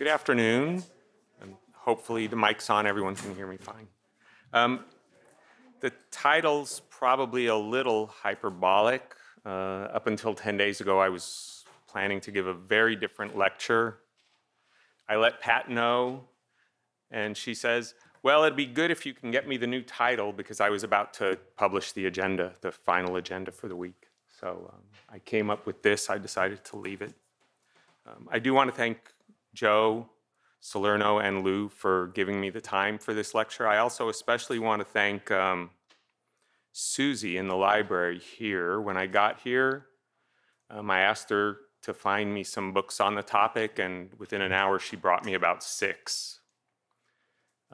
Good afternoon. And hopefully the mic's on, everyone can hear me fine. Um, the title's probably a little hyperbolic. Uh, up until 10 days ago, I was planning to give a very different lecture. I let Pat know, and she says, well, it'd be good if you can get me the new title because I was about to publish the agenda, the final agenda for the week. So um, I came up with this. I decided to leave it. Um, I do want to thank Joe, Salerno, and Lou for giving me the time for this lecture. I also especially want to thank um, Susie in the library here. When I got here, um, I asked her to find me some books on the topic, and within an hour, she brought me about six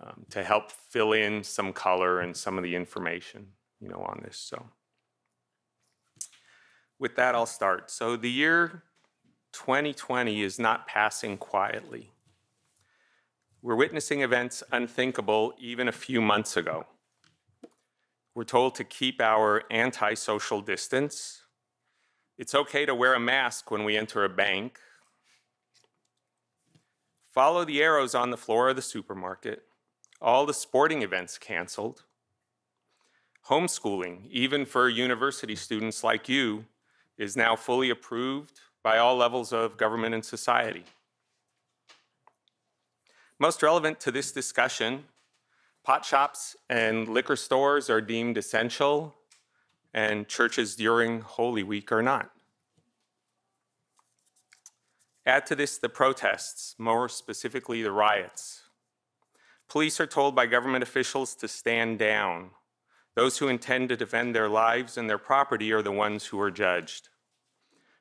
um, to help fill in some color and some of the information, you know, on this. So with that, I'll start. So the year 2020 is not passing quietly. We're witnessing events unthinkable even a few months ago. We're told to keep our antisocial distance. It's okay to wear a mask when we enter a bank. Follow the arrows on the floor of the supermarket all the sporting events canceled. Homeschooling, even for university students like you, is now fully approved by all levels of government and society. Most relevant to this discussion, pot shops and liquor stores are deemed essential and churches during Holy Week are not. Add to this the protests, more specifically the riots. Police are told by government officials to stand down. Those who intend to defend their lives and their property are the ones who are judged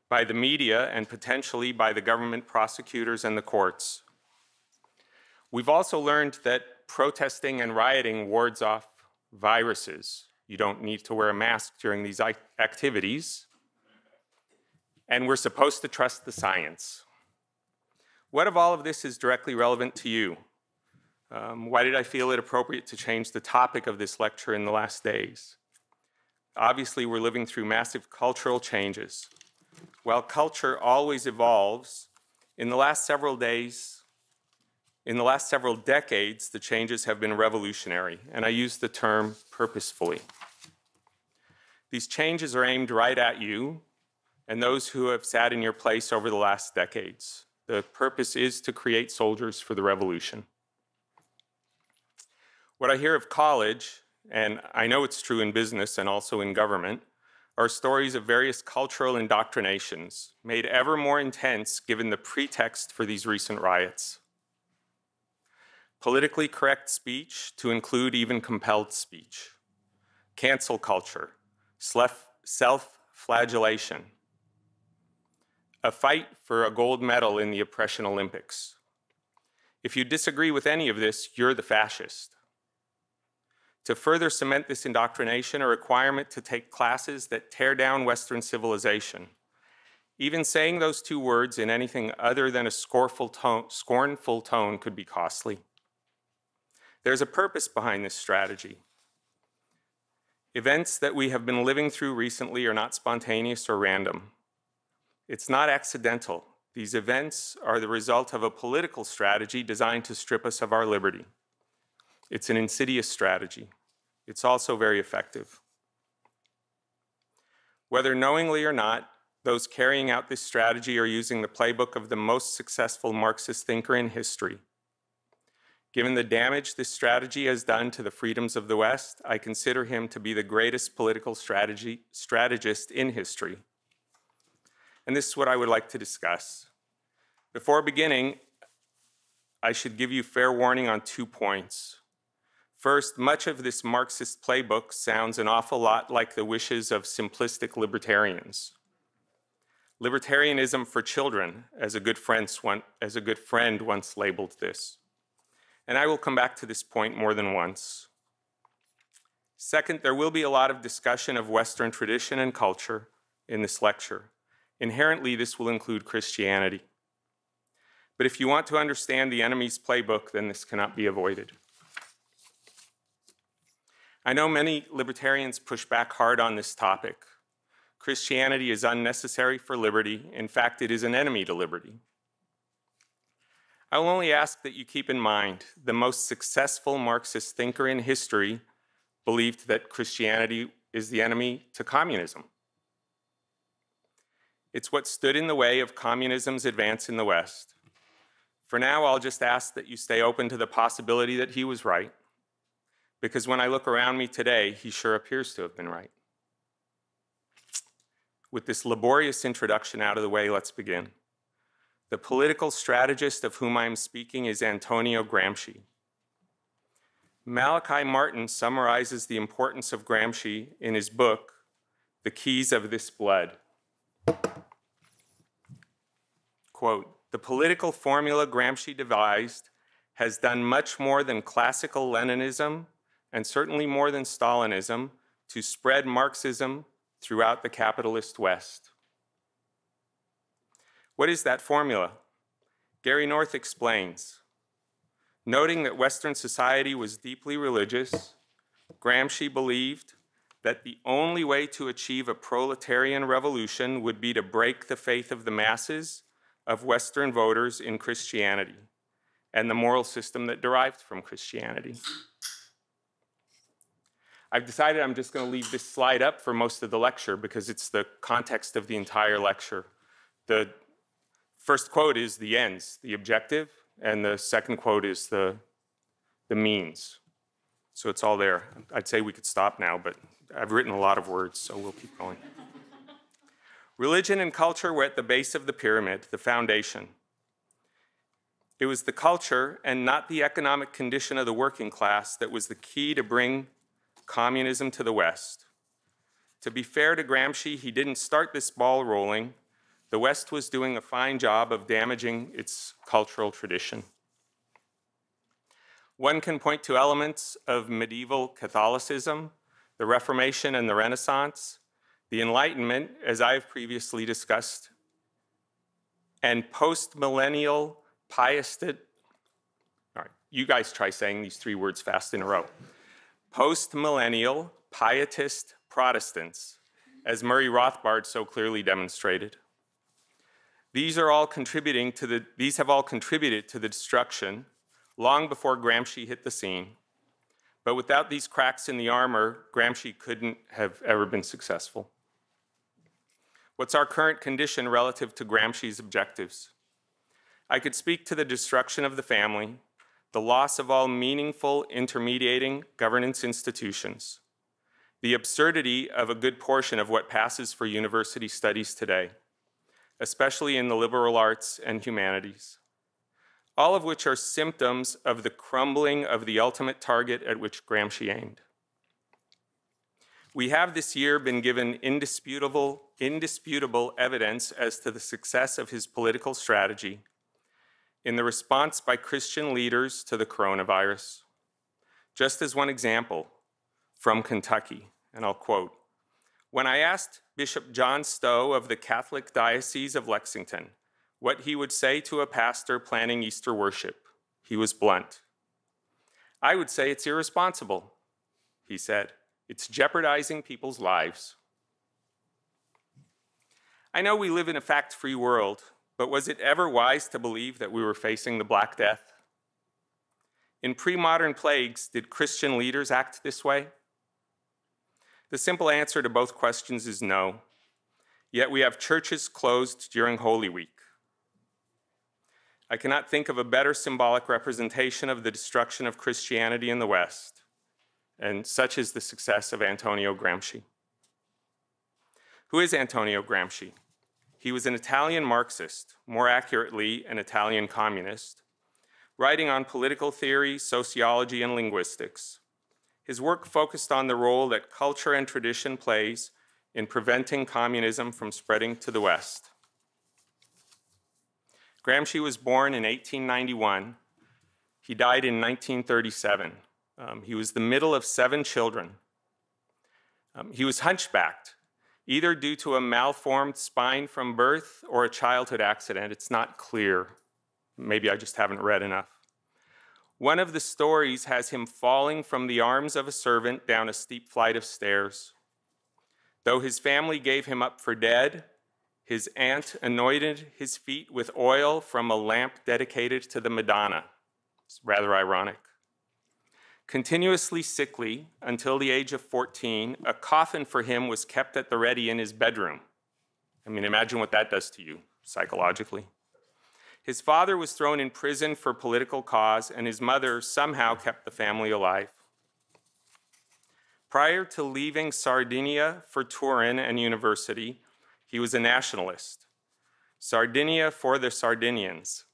by the media and potentially by the government prosecutors and the courts. We've also learned that protesting and rioting wards off viruses. You don't need to wear a mask during these activities. And we're supposed to trust the science. What of all of this is directly relevant to you? Um, why did I feel it appropriate to change the topic of this lecture in the last days? Obviously, we're living through massive cultural changes. While culture always evolves, in the last several days, in the last several decades, the changes have been revolutionary, and I use the term purposefully. These changes are aimed right at you and those who have sat in your place over the last decades. The purpose is to create soldiers for the revolution. What I hear of college, and I know it's true in business and also in government, are stories of various cultural indoctrinations made ever more intense given the pretext for these recent riots. Politically correct speech to include even compelled speech, cancel culture, self-flagellation, a fight for a gold medal in the oppression Olympics. If you disagree with any of this, you're the fascist. To further cement this indoctrination, a requirement to take classes that tear down Western civilization. Even saying those two words in anything other than a scornful tone, scornful tone could be costly. There's a purpose behind this strategy. Events that we have been living through recently are not spontaneous or random. It's not accidental. These events are the result of a political strategy designed to strip us of our liberty. It's an insidious strategy. It's also very effective. Whether knowingly or not, those carrying out this strategy are using the playbook of the most successful Marxist thinker in history. Given the damage this strategy has done to the freedoms of the West, I consider him to be the greatest political strategy, strategist in history. And this is what I would like to discuss. Before beginning, I should give you fair warning on two points. First, much of this Marxist playbook sounds an awful lot like the wishes of simplistic libertarians. Libertarianism for children, as a good friend, as a good friend once labeled this. And I will come back to this point more than once. Second, there will be a lot of discussion of Western tradition and culture in this lecture. Inherently, this will include Christianity. But if you want to understand the enemy's playbook, then this cannot be avoided. I know many libertarians push back hard on this topic. Christianity is unnecessary for liberty. In fact, it is an enemy to liberty. I will only ask that you keep in mind the most successful Marxist thinker in history believed that Christianity is the enemy to communism. It's what stood in the way of communism's advance in the West. For now, I'll just ask that you stay open to the possibility that he was right, because when I look around me today, he sure appears to have been right. With this laborious introduction out of the way, let's begin. The political strategist of whom I am speaking is Antonio Gramsci. Malachi Martin summarizes the importance of Gramsci in his book, The Keys of This Blood. Quote, the political formula Gramsci devised has done much more than classical Leninism and certainly more than Stalinism to spread Marxism throughout the capitalist West. What is that formula? Gary North explains. Noting that Western society was deeply religious, Gramsci believed that the only way to achieve a proletarian revolution would be to break the faith of the masses of Western voters in Christianity and the moral system that derived from Christianity. I've decided I'm just going to leave this slide up for most of the lecture because it's the context of the entire lecture. The first quote is the ends, the objective, and the second quote is the, the means. So it's all there. I'd say we could stop now, but I've written a lot of words, so we'll keep going. Religion and culture were at the base of the pyramid, the foundation. It was the culture and not the economic condition of the working class that was the key to bring communism to the West. To be fair to Gramsci, he didn't start this ball rolling. The West was doing a fine job of damaging its cultural tradition. One can point to elements of medieval Catholicism, the Reformation and the Renaissance, the Enlightenment, as I've previously discussed, and post-millennial pietist, all right, you guys try saying these three words fast in a row. Post-millennial pietist Protestants, as Murray Rothbard so clearly demonstrated. These are all contributing to the, these have all contributed to the destruction long before Gramsci hit the scene. But without these cracks in the armor, Gramsci couldn't have ever been successful. What's our current condition relative to Gramsci's objectives? I could speak to the destruction of the family, the loss of all meaningful intermediating governance institutions, the absurdity of a good portion of what passes for university studies today, especially in the liberal arts and humanities, all of which are symptoms of the crumbling of the ultimate target at which Gramsci aimed. We have this year been given indisputable, indisputable evidence as to the success of his political strategy in the response by Christian leaders to the coronavirus. Just as one example from Kentucky, and I'll quote, when I asked Bishop John Stowe of the Catholic Diocese of Lexington what he would say to a pastor planning Easter worship, he was blunt. I would say it's irresponsible, he said. It's jeopardizing people's lives. I know we live in a fact free world, but was it ever wise to believe that we were facing the Black Death? In pre modern plagues, did Christian leaders act this way? The simple answer to both questions is no. Yet we have churches closed during Holy Week. I cannot think of a better symbolic representation of the destruction of Christianity in the West and such is the success of Antonio Gramsci. Who is Antonio Gramsci? He was an Italian Marxist, more accurately, an Italian communist, writing on political theory, sociology, and linguistics. His work focused on the role that culture and tradition plays in preventing communism from spreading to the West. Gramsci was born in 1891. He died in 1937. Um, he was the middle of seven children. Um, he was hunchbacked, either due to a malformed spine from birth or a childhood accident. It's not clear. Maybe I just haven't read enough. One of the stories has him falling from the arms of a servant down a steep flight of stairs. Though his family gave him up for dead, His aunt anointed his feet with oil from a lamp dedicated to the Madonna. It's rather ironic. Continuously sickly until the age of 14, a coffin for him was kept at the ready in his bedroom. I mean, imagine what that does to you psychologically. His father was thrown in prison for political cause, and his mother somehow kept the family alive. Prior to leaving Sardinia for Turin and university, he was a nationalist. Sardinia for the Sardinians.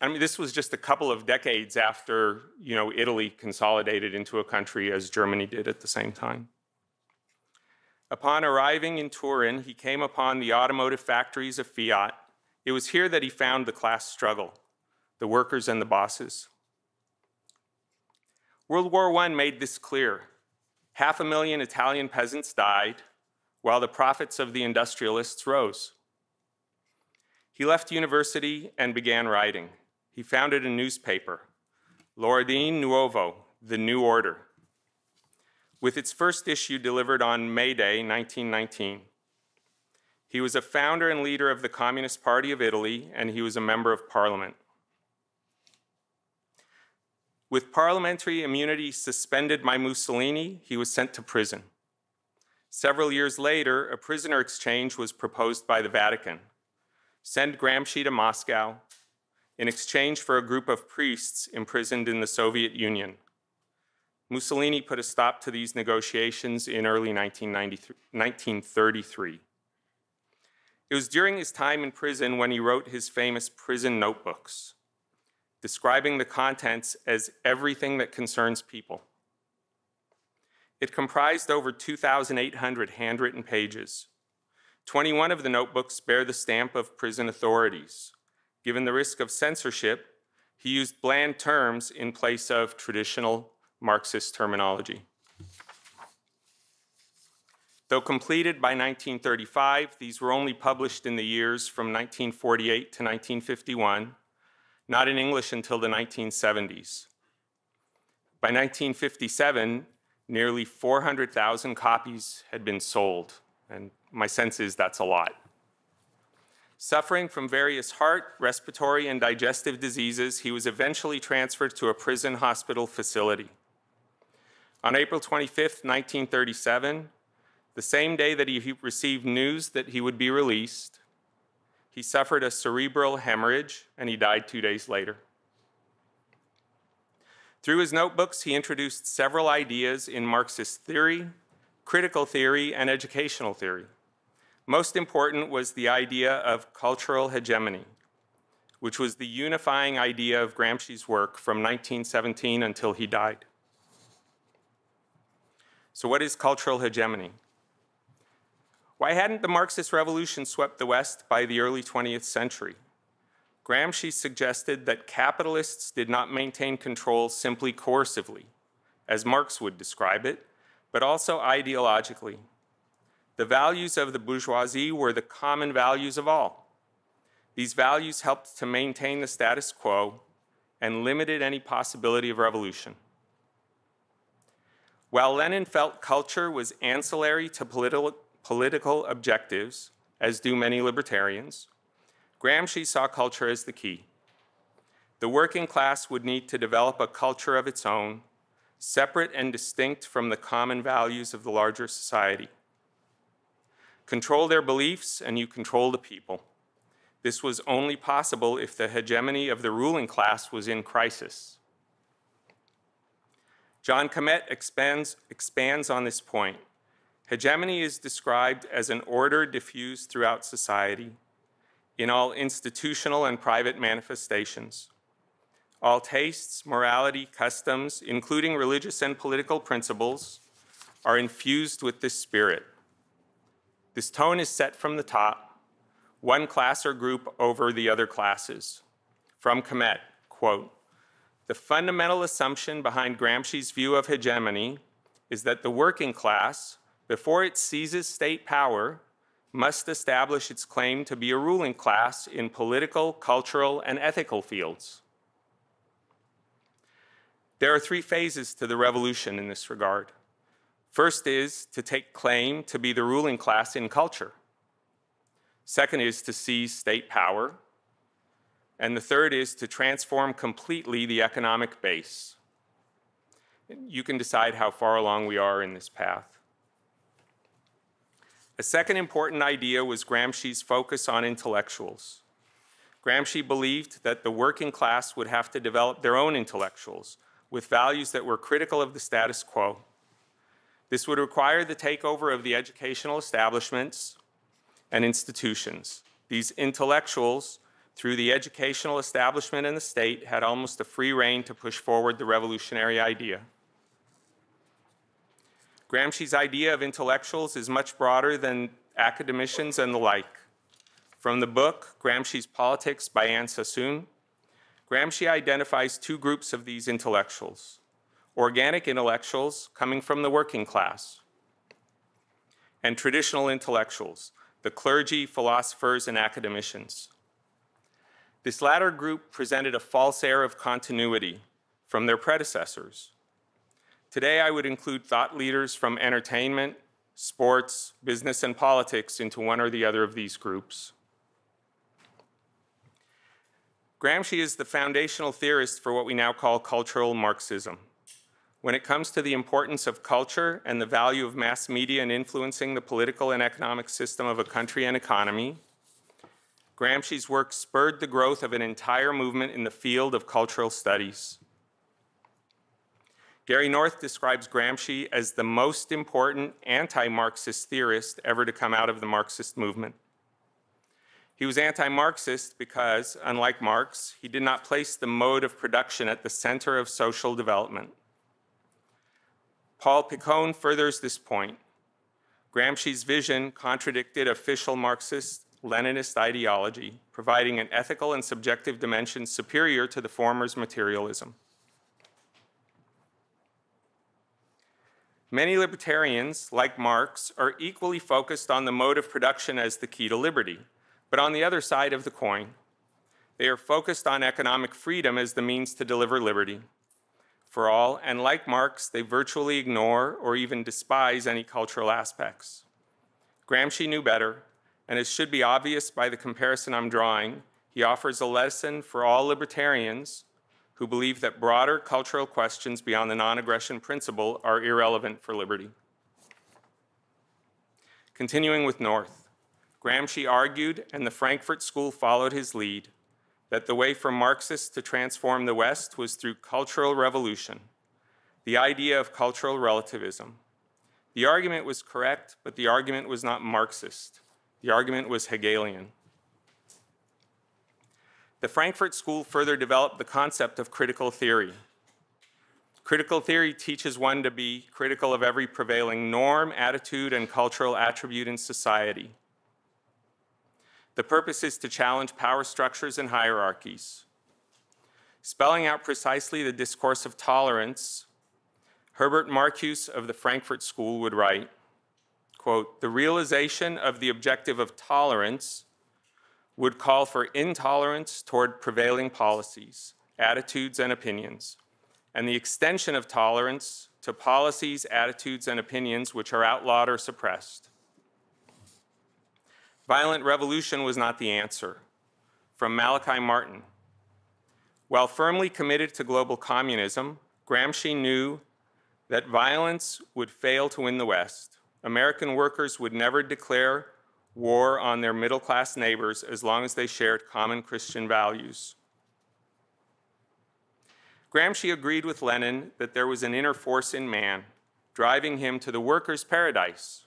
I mean, this was just a couple of decades after, you know, Italy consolidated into a country as Germany did at the same time. Upon arriving in Turin, he came upon the automotive factories of Fiat. It was here that he found the class struggle, the workers and the bosses. World War I made this clear. Half a million Italian peasants died, while the profits of the industrialists rose. He left university and began writing. He founded a newspaper, L'Ordine Nuovo, the New Order, with its first issue delivered on May Day 1919. He was a founder and leader of the Communist Party of Italy, and he was a member of parliament. With parliamentary immunity suspended by Mussolini, he was sent to prison. Several years later, a prisoner exchange was proposed by the Vatican. Send Gramsci to Moscow in exchange for a group of priests imprisoned in the Soviet Union. Mussolini put a stop to these negotiations in early 1933. It was during his time in prison when he wrote his famous prison notebooks, describing the contents as everything that concerns people. It comprised over 2,800 handwritten pages. 21 of the notebooks bear the stamp of prison authorities. Given the risk of censorship, he used bland terms in place of traditional Marxist terminology. Though completed by 1935, these were only published in the years from 1948 to 1951, not in English until the 1970s. By 1957, nearly 400,000 copies had been sold, and my sense is that's a lot. Suffering from various heart, respiratory, and digestive diseases, he was eventually transferred to a prison hospital facility. On April 25, 1937, the same day that he received news that he would be released, he suffered a cerebral hemorrhage and he died two days later. Through his notebooks, he introduced several ideas in Marxist theory, critical theory, and educational theory. Most important was the idea of cultural hegemony, which was the unifying idea of Gramsci's work from 1917 until he died. So, what is cultural hegemony? Why hadn't the Marxist revolution swept the West by the early 20th century? Gramsci suggested that capitalists did not maintain control simply coercively, as Marx would describe it, but also ideologically. The values of the bourgeoisie were the common values of all. These values helped to maintain the status quo and limited any possibility of revolution. While Lenin felt culture was ancillary to political, political objectives, as do many libertarians, Gramsci saw culture as the key. The working class would need to develop a culture of its own, separate and distinct from the common values of the larger society. Control their beliefs and you control the people. This was only possible if the hegemony of the ruling class was in crisis. John Cammett expands, expands on this point. Hegemony is described as an order diffused throughout society, in all institutional and private manifestations. All tastes, morality, customs, including religious and political principles, are infused with this spirit. This tone is set from the top, one class or group over the other classes. From Cammett, quote, the fundamental assumption behind Gramsci's view of hegemony is that the working class, before it seizes state power, must establish its claim to be a ruling class in political, cultural, and ethical fields. There are three phases to the revolution in this regard. First is to take claim to be the ruling class in culture. Second is to seize state power. And the third is to transform completely the economic base. You can decide how far along we are in this path. A second important idea was Gramsci's focus on intellectuals. Gramsci believed that the working class would have to develop their own intellectuals with values that were critical of the status quo. This would require the takeover of the educational establishments and institutions. These intellectuals, through the educational establishment and the state, had almost a free rein to push forward the revolutionary idea. Gramsci's idea of intellectuals is much broader than academicians and the like. From the book, Gramsci's Politics by Anne Sassoon, Gramsci identifies two groups of these intellectuals organic intellectuals coming from the working class, and traditional intellectuals, the clergy, philosophers, and academicians. This latter group presented a false air of continuity from their predecessors. Today, I would include thought leaders from entertainment, sports, business, and politics into one or the other of these groups. Gramsci is the foundational theorist for what we now call cultural Marxism. When it comes to the importance of culture and the value of mass media in influencing the political and economic system of a country and economy, Gramsci's work spurred the growth of an entire movement in the field of cultural studies. Gary North describes Gramsci as the most important anti Marxist theorist ever to come out of the Marxist movement. He was anti Marxist because, unlike Marx, he did not place the mode of production at the center of social development. Paul Piccone furthers this point. Gramsci's vision contradicted official Marxist Leninist ideology, providing an ethical and subjective dimension superior to the former's materialism. Many libertarians, like Marx, are equally focused on the mode of production as the key to liberty. But on the other side of the coin, they are focused on economic freedom as the means to deliver liberty for all, and like Marx, they virtually ignore or even despise any cultural aspects. Gramsci knew better, and it should be obvious by the comparison I'm drawing, he offers a lesson for all libertarians who believe that broader cultural questions beyond the non aggression principle are irrelevant for liberty. Continuing with North. Gramsci argued, and the Frankfurt School followed his lead, that the way for Marxists to transform the West was through cultural revolution, the idea of cultural relativism. The argument was correct, but the argument was not Marxist. The argument was Hegelian. The Frankfurt School further developed the concept of critical theory. Critical theory teaches one to be critical of every prevailing norm, attitude, and cultural attribute in society. The purpose is to challenge power structures and hierarchies. Spelling out precisely the discourse of tolerance, Herbert Marcuse of the Frankfurt School would write, quote, the realization of the objective of tolerance would call for intolerance toward prevailing policies, attitudes, and opinions, and the extension of tolerance to policies, attitudes, and opinions which are outlawed or suppressed. Violent revolution was not the answer. From Malachi Martin. While firmly committed to global communism, Gramsci knew that violence would fail to win the West. American workers would never declare war on their middle class neighbors as long as they shared common Christian values. Gramsci agreed with Lenin that there was an inner force in man, driving him to the worker's paradise,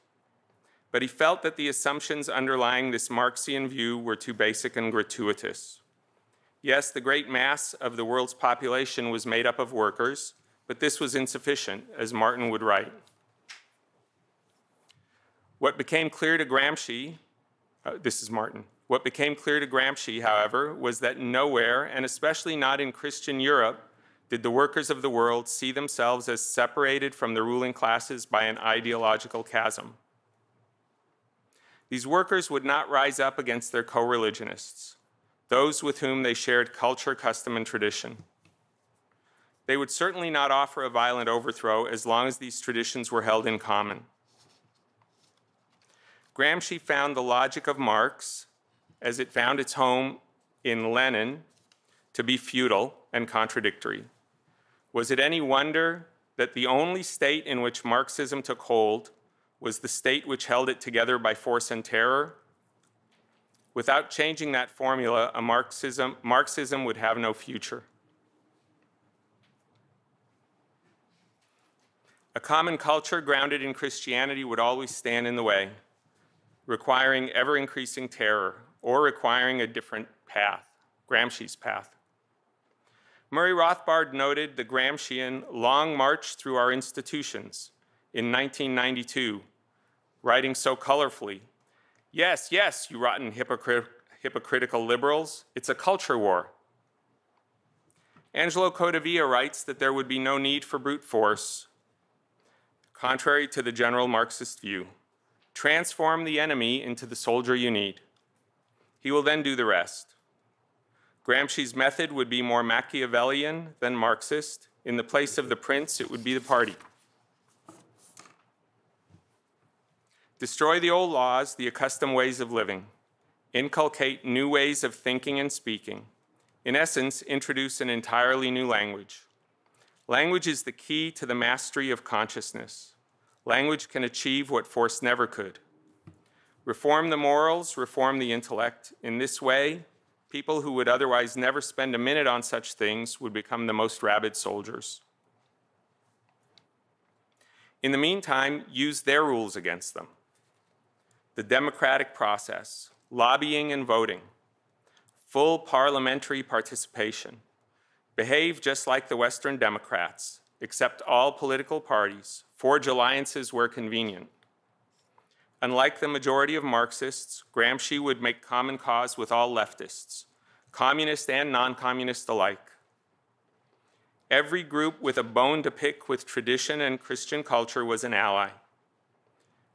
but he felt that the assumptions underlying this Marxian view were too basic and gratuitous. Yes, the great mass of the world's population was made up of workers, but this was insufficient, as Martin would write. What became clear to Gramsci, uh, this is Martin, what became clear to Gramsci, however, was that nowhere, and especially not in Christian Europe, did the workers of the world see themselves as separated from the ruling classes by an ideological chasm. These workers would not rise up against their co religionists, those with whom they shared culture, custom, and tradition. They would certainly not offer a violent overthrow as long as these traditions were held in common. Gramsci found the logic of Marx as it found its home in Lenin to be futile and contradictory. Was it any wonder that the only state in which Marxism took hold was the state which held it together by force and terror? Without changing that formula, a Marxism, Marxism would have no future. A common culture grounded in Christianity would always stand in the way, requiring ever increasing terror or requiring a different path, Gramsci's path. Murray Rothbard noted the Gramscian long march through our institutions in 1992, writing so colorfully Yes, yes, you rotten hypocrit hypocritical liberals, it's a culture war. Angelo Codevilla writes that there would be no need for brute force, contrary to the general Marxist view. Transform the enemy into the soldier you need. He will then do the rest. Gramsci's method would be more Machiavellian than Marxist. In the place of the prince, it would be the party. Destroy the old laws, the accustomed ways of living. Inculcate new ways of thinking and speaking. In essence, introduce an entirely new language. Language is the key to the mastery of consciousness. Language can achieve what force never could. Reform the morals, reform the intellect. In this way, people who would otherwise never spend a minute on such things would become the most rabid soldiers. In the meantime, use their rules against them. The democratic process, lobbying and voting, full parliamentary participation, behave just like the Western Democrats, accept all political parties, forge alliances where convenient. Unlike the majority of Marxists, Gramsci would make common cause with all leftists, communist and non-communist alike. Every group with a bone to pick with tradition and Christian culture was an ally.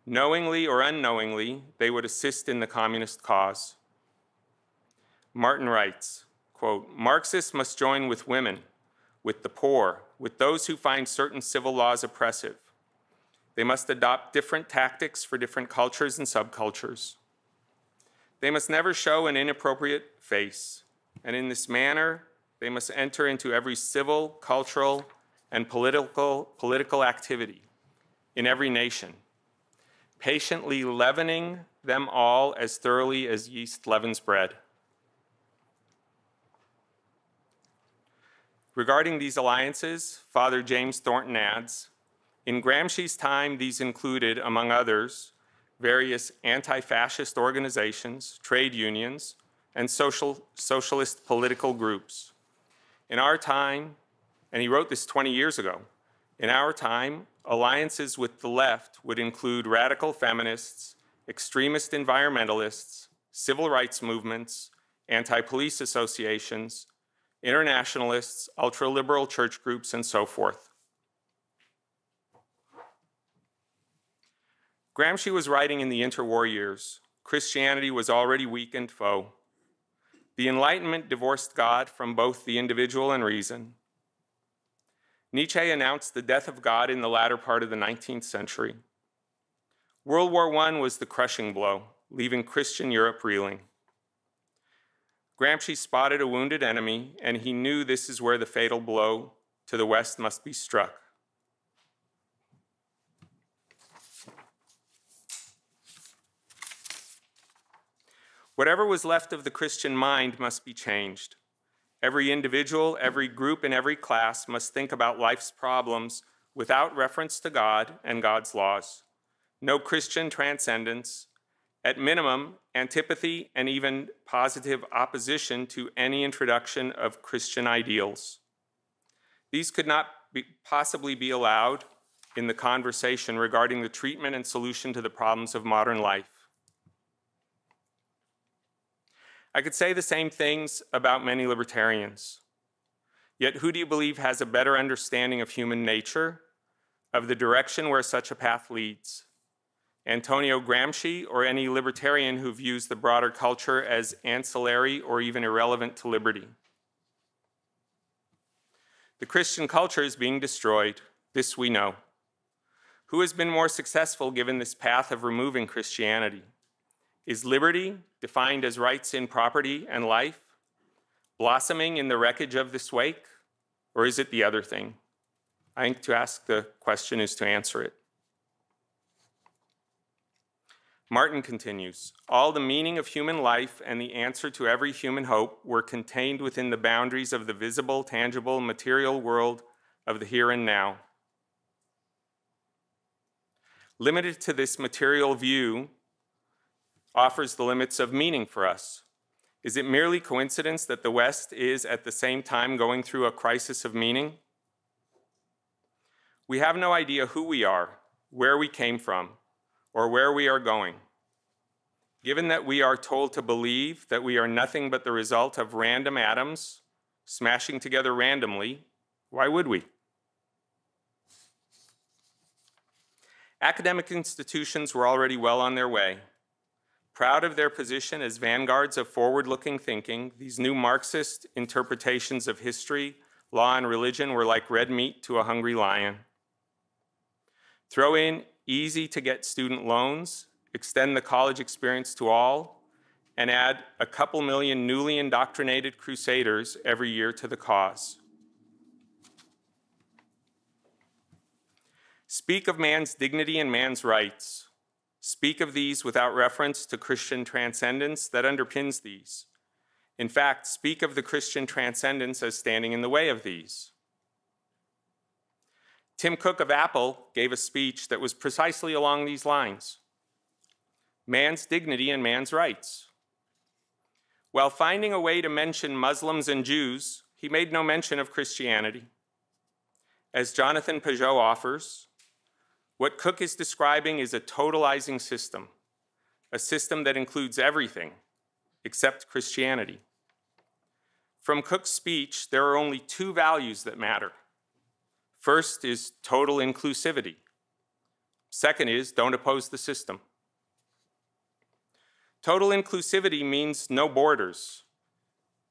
Knowingly or unknowingly, they would assist in the communist cause. Martin writes, quote, Marxists must join with women, with the poor, with those who find certain civil laws oppressive, they must adopt different tactics for different cultures and subcultures. They must never show an inappropriate face, and in this manner, they must enter into every civil, cultural, and political, political activity in every nation, patiently leavening them all as thoroughly as yeast leavens bread. Regarding these alliances, Father James Thornton adds, in Gramsci's time, these included, among others, various anti-fascist organizations, trade unions, and social, socialist political groups. In our time, and he wrote this 20 years ago, in our time, alliances with the left would include radical feminists, extremist environmentalists, civil rights movements, anti-police associations, internationalists, ultra-liberal church groups, and so forth. Gramsci was writing in the interwar years. Christianity was already weak and foe. The Enlightenment divorced God from both the individual and reason. Nietzsche announced the death of God in the latter part of the 19th century. World War I was the crushing blow, leaving Christian Europe reeling. Gramsci spotted a wounded enemy, and he knew this is where the fatal blow to the West must be struck. Whatever was left of the Christian mind must be changed. Every individual, every group, and every class must think about life's problems without reference to God and God's laws. No Christian transcendence, at minimum, antipathy and even positive opposition to any introduction of Christian ideals. These could not be, possibly be allowed in the conversation regarding the treatment and solution to the problems of modern life. I could say the same things about many libertarians. Yet who do you believe has a better understanding of human nature, of the direction where such a path leads? Antonio Gramsci or any libertarian who views the broader culture as ancillary or even irrelevant to liberty? The Christian culture is being destroyed. This we know. Who has been more successful given this path of removing Christianity? Is liberty, defined as rights in property and life, blossoming in the wreckage of this wake, or is it the other thing? I think to ask the question is to answer it. Martin continues All the meaning of human life and the answer to every human hope were contained within the boundaries of the visible, tangible, material world of the here and now. Limited to this material view offers the limits of meaning for us. Is it merely coincidence that the West is at the same time going through a crisis of meaning? We have no idea who we are, where we came from, or where we are going. Given that we are told to believe that we are nothing but the result of random atoms smashing together randomly, why would we? Academic institutions were already well on their way. Proud of their position as vanguards of forward-looking thinking, these new Marxist interpretations of history, law, and religion were like red meat to a hungry lion. Throw in easy-to-get student loans, extend the college experience to all, and add a couple million newly indoctrinated crusaders every year to the cause. Speak of man's dignity and man's rights. Speak of these without reference to Christian transcendence that underpins these. In fact, speak of the Christian transcendence as standing in the way of these. Tim Cook of Apple gave a speech that was precisely along these lines man's dignity and man's rights. While finding a way to mention Muslims and Jews, he made no mention of Christianity. As Jonathan Pageau offers, what Cook is describing is a totalizing system, a system that includes everything except Christianity. From Cook's speech, there are only two values that matter. First is total inclusivity. Second is don't oppose the system. Total inclusivity means no borders,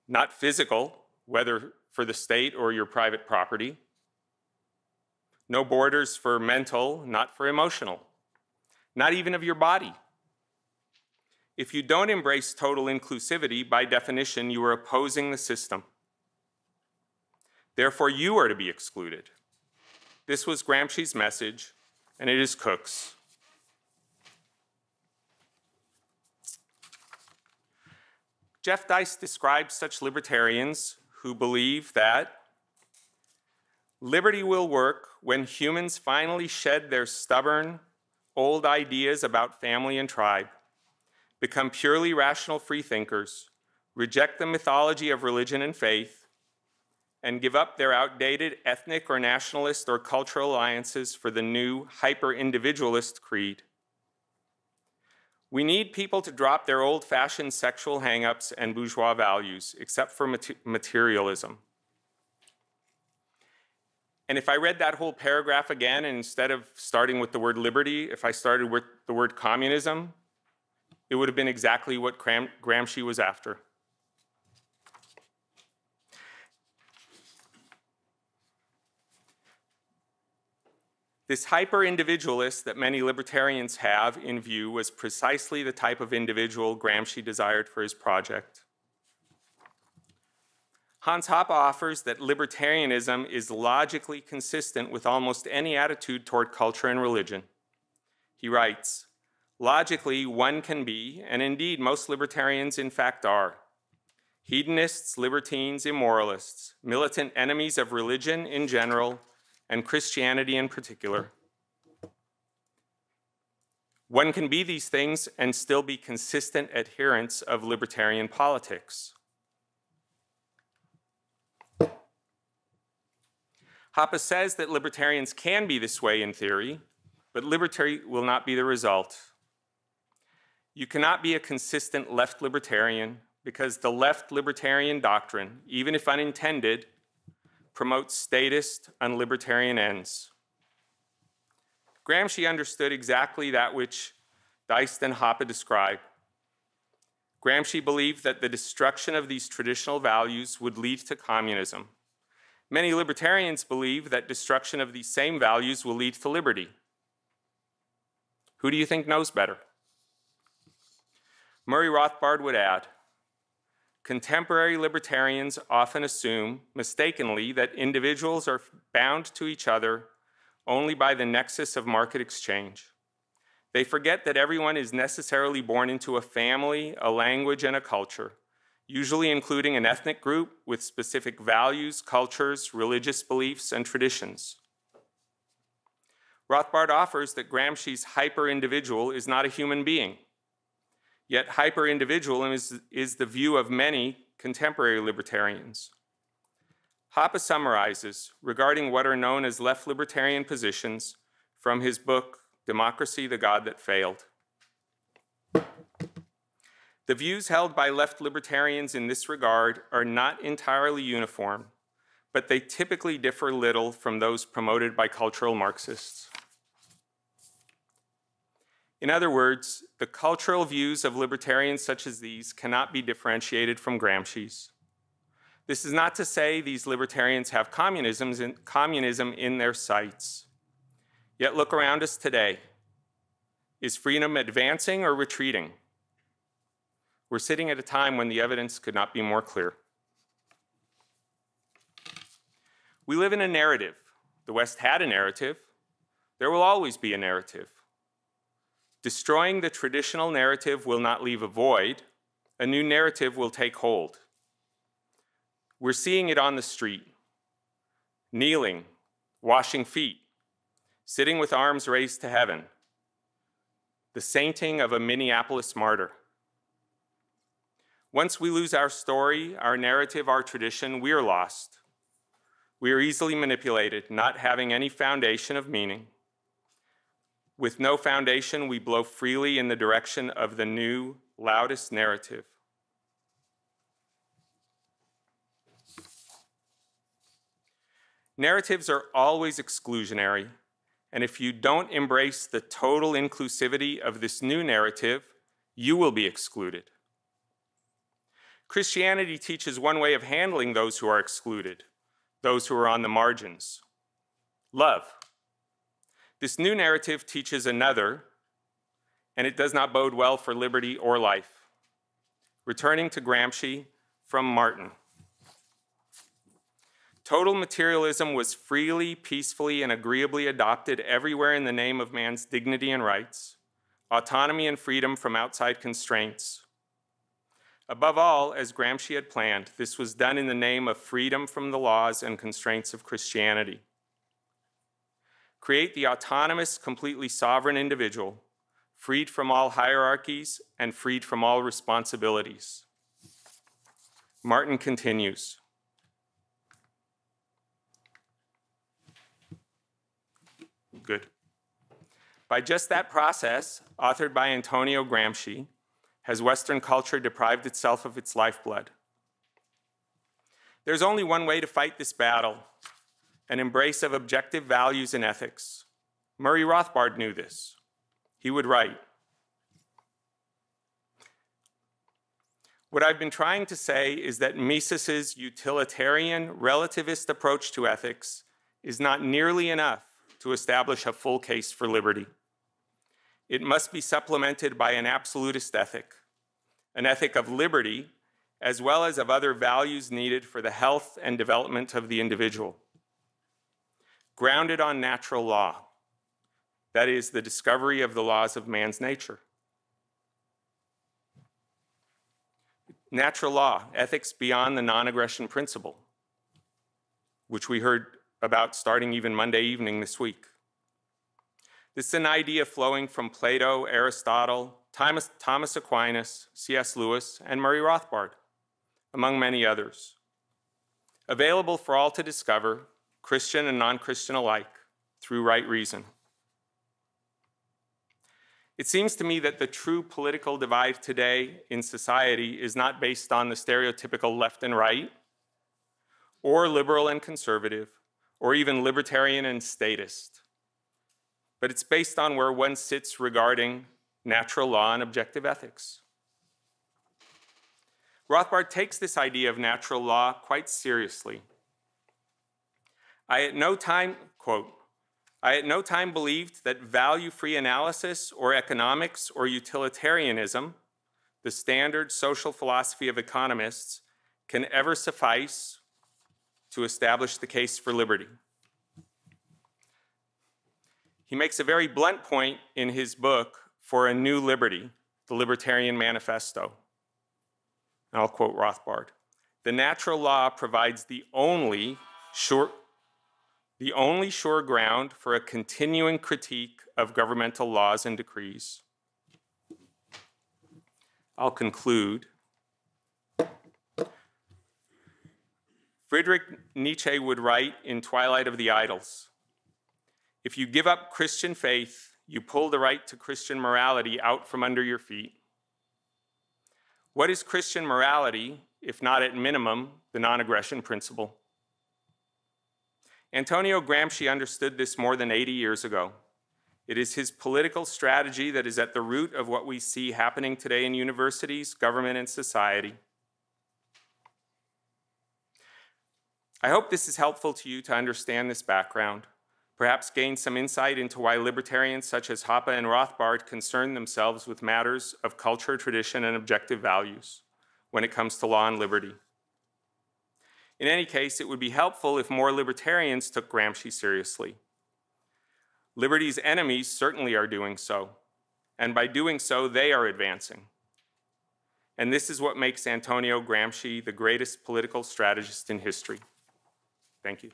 not physical, whether for the state or your private property, no borders for mental, not for emotional, not even of your body. If you don't embrace total inclusivity, by definition, you are opposing the system. Therefore, you are to be excluded. This was Gramsci's message, and it is Cook's. Jeff Deist describes such libertarians who believe that Liberty will work when humans finally shed their stubborn, old ideas about family and tribe, become purely rational freethinkers, reject the mythology of religion and faith, and give up their outdated ethnic or nationalist or cultural alliances for the new hyper-individualist creed. We need people to drop their old-fashioned sexual hangups and bourgeois values, except for materialism. And if I read that whole paragraph again, and instead of starting with the word liberty, if I started with the word communism, it would have been exactly what Gram Gramsci was after. This hyper-individualist that many libertarians have in view was precisely the type of individual Gramsci desired for his project. Hans Hoppe offers that libertarianism is logically consistent with almost any attitude toward culture and religion. He writes, Logically, one can be, and indeed most libertarians in fact are, hedonists, libertines, immoralists, militant enemies of religion in general, and Christianity in particular. One can be these things and still be consistent adherents of libertarian politics. Hoppe says that libertarians can be this way in theory, but liberty will not be the result. You cannot be a consistent left libertarian because the left libertarian doctrine, even if unintended, promotes statist, and unlibertarian ends. Gramsci understood exactly that which Deist and Hoppe describe. Gramsci believed that the destruction of these traditional values would lead to communism. Many libertarians believe that destruction of these same values will lead to liberty. Who do you think knows better? Murray Rothbard would add, contemporary libertarians often assume, mistakenly, that individuals are bound to each other only by the nexus of market exchange. They forget that everyone is necessarily born into a family, a language, and a culture, usually including an ethnic group with specific values, cultures, religious beliefs, and traditions. Rothbard offers that Gramsci's hyper-individual is not a human being. Yet hyper-individualism is, is the view of many contemporary libertarians. Hoppe summarizes regarding what are known as left libertarian positions from his book, Democracy, the God That Failed. The views held by left libertarians in this regard are not entirely uniform, but they typically differ little from those promoted by cultural Marxists. In other words, the cultural views of libertarians such as these cannot be differentiated from Gramsci's. This is not to say these libertarians have communism in their sights. Yet look around us today. Is freedom advancing or retreating? We're sitting at a time when the evidence could not be more clear. We live in a narrative. The West had a narrative. There will always be a narrative. Destroying the traditional narrative will not leave a void. A new narrative will take hold. We're seeing it on the street. Kneeling, washing feet, sitting with arms raised to heaven. The sainting of a Minneapolis martyr. Once we lose our story, our narrative, our tradition, we are lost. We are easily manipulated, not having any foundation of meaning. With no foundation, we blow freely in the direction of the new, loudest narrative. Narratives are always exclusionary, and if you don't embrace the total inclusivity of this new narrative, you will be excluded. Christianity teaches one way of handling those who are excluded, those who are on the margins love. This new narrative teaches another, and it does not bode well for liberty or life. Returning to Gramsci from Martin. Total materialism was freely, peacefully, and agreeably adopted everywhere in the name of man's dignity and rights, autonomy and freedom from outside constraints. Above all, as Gramsci had planned, this was done in the name of freedom from the laws and constraints of Christianity create the autonomous, completely sovereign individual, freed from all hierarchies and freed from all responsibilities. Martin continues. Good. By just that process, authored by Antonio Gramsci, has Western culture deprived itself of its lifeblood. There's only one way to fight this battle, an embrace of objective values and ethics. Murray Rothbard knew this. He would write, What I've been trying to say is that Mises's utilitarian, relativist approach to ethics is not nearly enough to establish a full case for liberty. It must be supplemented by an absolutist ethic, an ethic of liberty, as well as of other values needed for the health and development of the individual grounded on natural law. That is, the discovery of the laws of man's nature. Natural law, ethics beyond the non aggression principle, which we heard about starting even Monday evening this week. This is an idea flowing from Plato, Aristotle, Thomas, Thomas Aquinas, C.S. Lewis, and Murray Rothbard, among many others. Available for all to discover Christian and non Christian alike, through right reason. It seems to me that the true political divide today in society is not based on the stereotypical left and right, or liberal and conservative, or even libertarian and statist, but it's based on where one sits regarding natural law and objective ethics. Rothbard takes this idea of natural law quite seriously. I at no time, quote, I at no time believed that value-free analysis or economics or utilitarianism, the standard social philosophy of economists can ever suffice to establish the case for liberty. He makes a very blunt point in his book for a new liberty, the Libertarian Manifesto. And I'll quote Rothbard. The natural law provides the only sure, the only sure ground for a continuing critique of governmental laws and decrees. I'll conclude. Friedrich Nietzsche would write in Twilight of the Idols If you give up Christian faith, you pull the right to Christian morality out from under your feet. What is Christian morality, if not at minimum, the non aggression principle? Antonio Gramsci understood this more than 80 years ago. It is his political strategy that is at the root of what we see happening today in universities, government, and society. I hope this is helpful to you to understand this background, perhaps gain some insight into why libertarians such as Hoppe and Rothbard concern themselves with matters of culture, tradition, and objective values when it comes to law and liberty. In any case, it would be helpful if more libertarians took Gramsci seriously. Liberty's enemies certainly are doing so, and by doing so, they are advancing. And this is what makes Antonio Gramsci the greatest political strategist in history. Thank you.